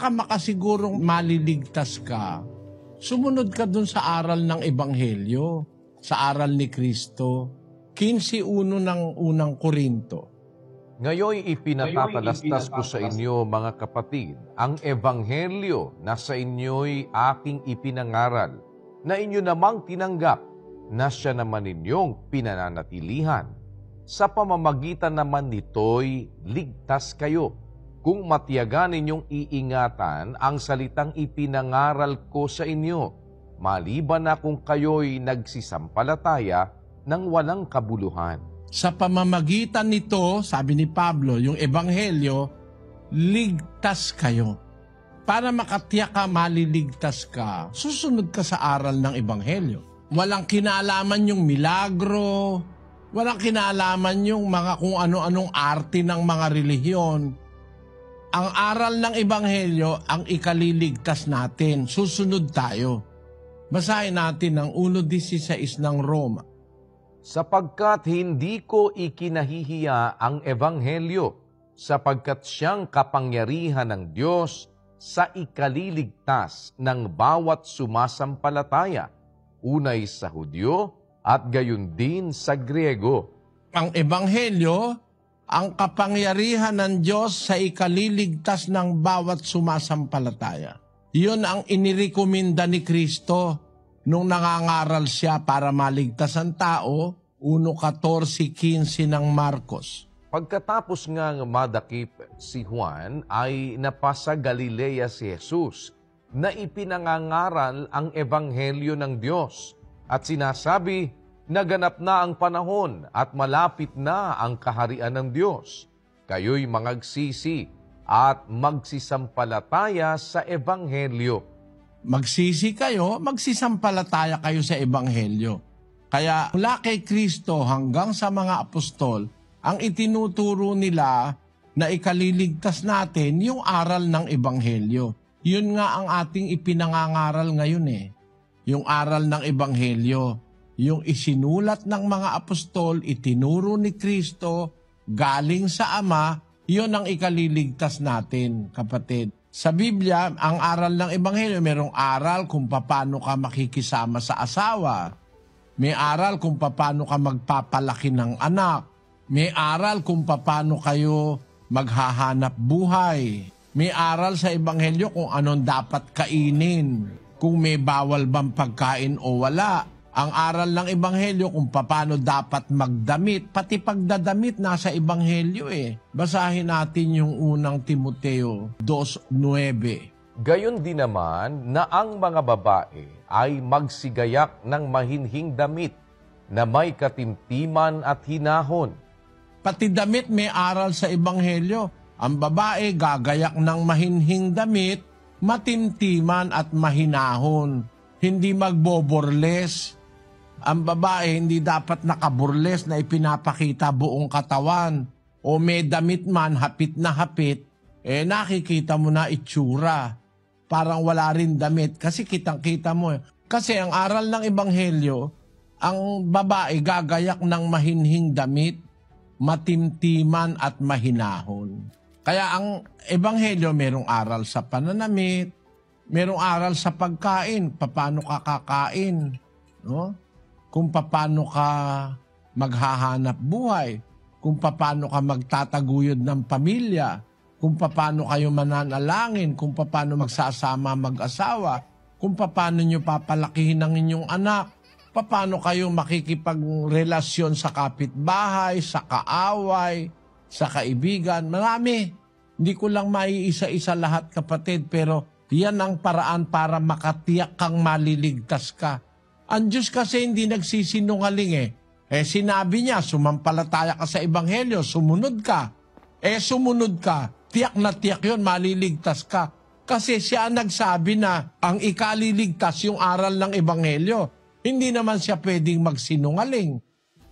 ka makasigurong maliligtas ka, sumunod ka dun sa aral ng Ebanghelyo, sa aral ni Kristo. 15.1 ng unang Korinto. Ngayon ipinatatalastas ko sa inyo, mga kapatid, ang ebanghelyo na sa inyo'y aking ipinangaral, na inyo namang tinanggap, na siya naman ninyong pinananatilihan. Sa pamamagitan naman nito'y ligtas kayo, kung matiyagan ninyong iingatan ang salitang ipinangaral ko sa inyo, maliban na kung kayo'y nagsisampalataya ng walang kabuluhan. Sa pamamagitan nito, sabi ni Pablo, yung ebanghelyo, ligtas kayo. Para makatiyak ka, maliligtas ka, susunod ka sa aral ng ebanghelyo. Walang kinalaman yung milagro, walang kinalaman yung mga kung ano-anong arte ng mga relihiyon. Ang aral ng ebanghelyo ang ikaliligtas natin. Susunod tayo. Basahin natin ang 1.16 ng Roma sapagkat hindi ko ikinahihiya ang Ebanghelyo, sapagkat siyang kapangyarihan ng Diyos sa ikaliligtas ng bawat sumasampalataya, unay sa Hudyo at gayon din sa Griego. Ang Ebanghelyo, ang kapangyarihan ng Diyos sa ikaliligtas ng bawat sumasampalataya. Iyon ang inirekomenda ni Kristo nung nangangaral siya para maligtas ang tao, 1.14.15 ng Marcos. Pagkatapos nga madakip si Juan ay napasa Galilea si Jesus na ipinangangaral ang ebanghelyo ng Diyos at sinasabi, naganap na ang panahon at malapit na ang kaharian ng Diyos. Kayo'y mangagsisi at magsisampalataya sa ebanghelyo magsisi kayo, magsisampalataya kayo sa Ebanghelyo. Kaya mula kay Kristo hanggang sa mga apostol, ang itinuturo nila na ikaliligtas natin yung aral ng Ebanghelyo. Yun nga ang ating ipinangangaral ngayon eh. Yung aral ng Ebanghelyo. Yung isinulat ng mga apostol, itinuro ni Kristo, galing sa Ama, yun ang ikaliligtas natin, kapatid. Sa Biblia, ang aral ng Ebanghelyo, merong aral kung paano ka makikisama sa asawa. May aral kung paano ka magpapalaki ng anak. May aral kung paano kayo maghahanap buhay. May aral sa Ebanghelyo kung anong dapat kainin. Kung may bawal bang pagkain o wala ang aral ng Ebanghelyo kung paano dapat magdamit, pati pagdadamit nasa Ebanghelyo eh. Basahin natin yung unang Timoteo 2.9. Gayon din naman na ang mga babae ay magsigayak ng mahinhing damit na may katimtiman at hinahon. Pati damit may aral sa Ebanghelyo. Ang babae gagayak ng mahinhing damit, matimtiman at mahinahon. Hindi magboborles, ang babae hindi dapat nakaburles na ipinapakita buong katawan o may damit man hapit na hapit, eh nakikita mo na itsura. Parang wala rin damit kasi kitang-kita mo. Kasi ang aral ng Ebanghelyo, ang babae gagayak ng mahinhing damit, matimtiman at mahinahon. Kaya ang Ebanghelyo merong aral sa pananamit, merong aral sa pagkain, paano ka kakain. No? Kung paano ka maghahanap buhay, kung paano ka magtataguyod ng pamilya, kung paano kayo mananalangin, kung paano magsasama mag-asawa, kung paano nyo papalakihin ang inyong anak, paano kayo makikipagrelasyon sa kapitbahay, sa kaaway, sa kaibigan. Marami. Hindi ko lang maiisa-isa lahat kapatid, pero yan ang paraan para makatiyak kang maliligtas ka ang Diyos kasi hindi nagsisinungaling eh. Eh sinabi niya, sumampalataya ka sa Ebanghelyo, sumunod ka. Eh sumunod ka, tiyak na tiyak yun, maliligtas ka. Kasi siya ang nagsabi na ang ikaliligtas yung aral ng Ebanghelyo. Hindi naman siya pwedeng magsinungaling.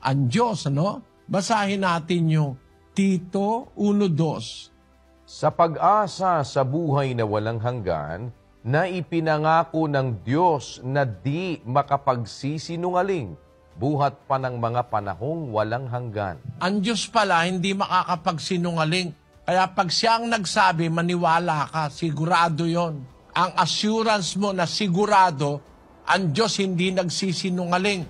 Ang Diyos, ano? Basahin natin yung Tito 1.2. Sa pag-asa sa buhay na walang hanggan, na ipinangako ng Diyos na di makapagsisinungaling buhat pa ng mga panahong walang hanggan. Ang Diyos pala hindi makakapagsinungaling Kaya pag siya ang nagsabi, maniwala ka, sigurado yon. Ang assurance mo na sigurado, ang Diyos hindi nagsisinungaling.